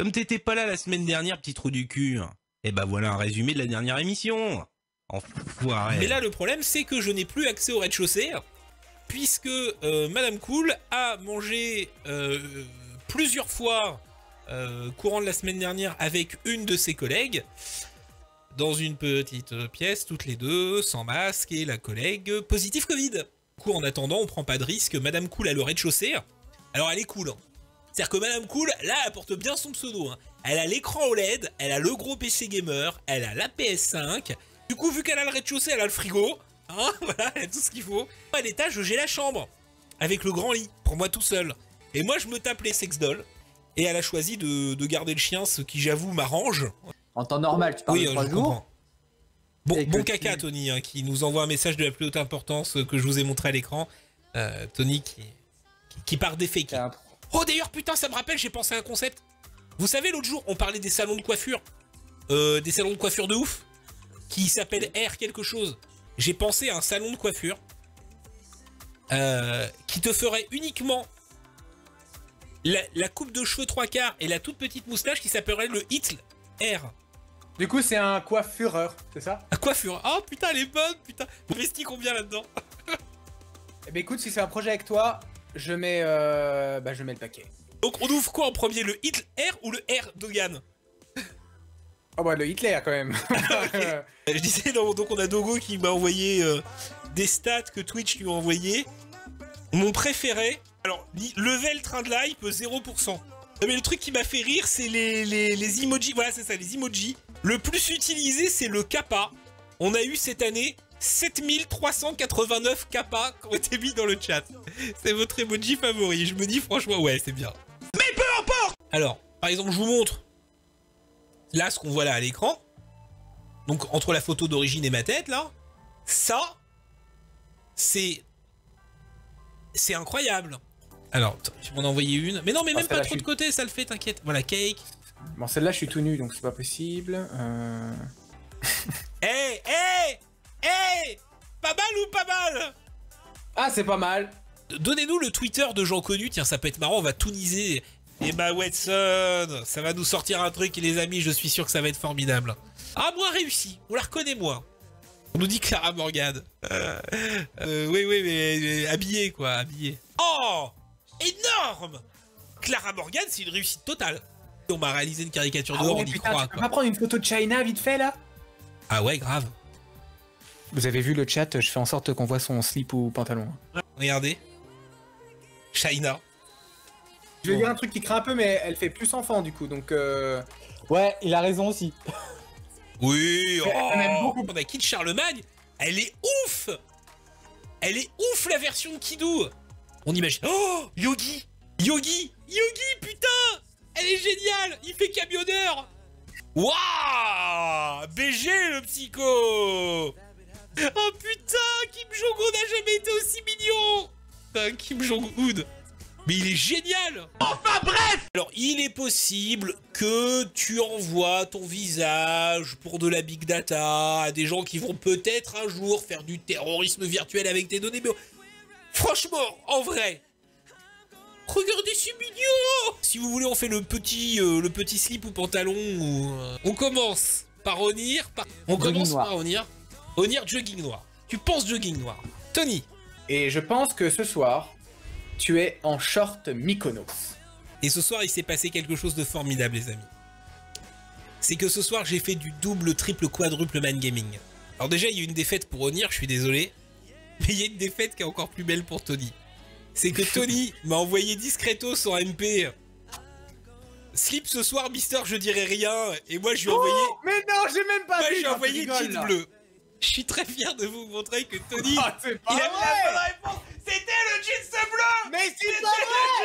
Comme t'étais pas là la semaine dernière, petit trou du cul, eh ben voilà un résumé de la dernière émission. Enfoiré. Mais là, le problème, c'est que je n'ai plus accès au rez-de-chaussée, puisque euh, Madame Cool a mangé euh, plusieurs fois euh, courant de la semaine dernière avec une de ses collègues dans une petite pièce, toutes les deux, sans masque, et la collègue positive Covid. Du coup, en attendant, on prend pas de risque. Madame Cool a le rez-de-chaussée. Alors, elle est cool. hein. C'est-à-dire que Madame Cool, là, elle porte bien son pseudo. hein. Elle a l'écran OLED, elle a le gros PC gamer, elle a la PS5. Du coup, vu qu'elle a le rez-de-chaussée, elle a le frigo. Hein, voilà, elle a tout ce qu'il faut. À l'étage, j'ai la chambre. Avec le grand lit, pour moi tout seul. Et moi, je me tape les sex dolls. Et elle a choisi de, de garder le chien, ce qui, j'avoue, m'arrange. En temps normal, tu parles Oui, de euh, jours. comprends. Bon, bon tu- caca, Tony, hein, qui nous envoie un message de la plus haute importance euh, que je vous ai montré à l'écran. Euh, Tony qui, qui, qui part des un- Oh d'ailleurs putain ça me rappelle j'ai pensé à un concept. Vous savez l'autre jour on parlait des salons de coiffure. Euh, des salons de coiffure de ouf. Qui s'appelle Air quelque chose. J'ai pensé à un salon de coiffure. euh, qui te ferait uniquement la, la coupe de cheveux trois quarts et la toute petite moustache qui s'appellerait le Hitl Air. Du coup, c'est un coiffureur, c'est ça? La coiffure. Oh putain elle est bonne putain. Investi combien là-dedans? Eh ben écoute, si c'est un projet avec toi, je mets, euh, bah, je mets le paquet. Donc on ouvre quoi en premier Le Hitl Air ou le Air Dogan Oh bah le Hitler quand même. Euh, Je disais, non, donc on a Dogo qui m'a envoyé euh, des stats que Twitch lui a envoyé. Mon préféré, alors, level train de hype 0%. Non, Mais le truc qui m'a fait rire, c'est les, les, les emojis. Voilà, c'est ça, les emojis. Le plus utilisé, c'est le kappa. On a eu cette année 7389 kappa qui ont été mis dans le chat. C'est votre emoji favori. Je me dis franchement, ouais, c'est bien. Mais peu importe Alors, par exemple, je vous montre là ce qu'on voit là à l'écran. Donc entre la photo d'origine et ma tête là, ça, c'est c'est incroyable. Alors, je vais m'en envoyer une. Mais non, mais Ah, même celle-là, pas trop de côté, ça le fait, t'inquiète. Voilà, cake. bon, celle-là, je suis tout nu, donc c'est pas possible. Euh... Pas mal ou pas mal Ah, c'est pas mal. Donnez-nous le Twitter de gens connus, tiens, ça peut être marrant, on va tout niser. Emma Watson, ça va nous sortir un truc et les amis, je suis sûr que ça va être formidable. Ah, moi réussi, on la reconnaît moi. On nous dit Clara Morgane. Euh, euh, oui, oui, mais, mais habillée quoi, habillée. Oh Énorme Clara Morgane, c'est une réussite totale. On m'a réalisé une caricature Ah dehors, ouais, on y putain, croit tu peux quoi. pas prendre une photo de China vite fait là? Ah ouais, grave. Vous avez vu le chat, je fais en sorte qu'on voit son slip ou pantalon. Regardez. China. Je vais dire un truc qui craint un peu, mais elle fait plus enfant du coup, donc euh... Ouais, il a raison aussi. Oui, Mais elle aime oh, beaucoup. on a Kid Charlemagne, elle est ouf. Elle est ouf la version de Kidou. On imagine... Oh Yogi. Yogi. Yogi, putain. Elle est géniale. Il fait camionneur. Waouh. BG le psycho Oh putain Kim Jong-un n'a jamais été aussi mignon. Putain, Kim Jong-un. Mais il est génial. Enfin bref. Alors il est possible que tu envoies ton visage pour de la big data à des gens qui vont peut-être un jour faire du terrorisme virtuel avec tes données, mais franchement, en vrai, regardez c'est mignon. Si vous voulez on fait le petit, euh, le petit slip ou pantalon, ou, euh, on commence par Onir, par... on commence par Onir, Onir jogging noir. Tu penses jogging noir Tony Et je pense que ce soir, tu es en short Mykonos. Et ce soir, il s'est passé quelque chose de formidable, les amis. C'est que ce soir, j'ai fait du double, triple, quadruple man gaming. Alors déjà, il y a une défaite pour Onir, je suis désolé. Mais il y a une défaite qui est encore plus belle pour Tony. C'est que Tony m'a envoyé discreto son MP. Slip ce soir, Mister, je dirais rien. Et moi, je lui ai envoyé... Mais non, j'ai même pas Moi, vu tu envoyé là. bleu. Je suis très fier de vous montrer que Tony... Ah, il a la bonne réponse. C'était le jeans bleu. Mais c'est pas vrai